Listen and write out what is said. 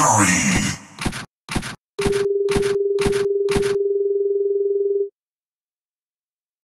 victory.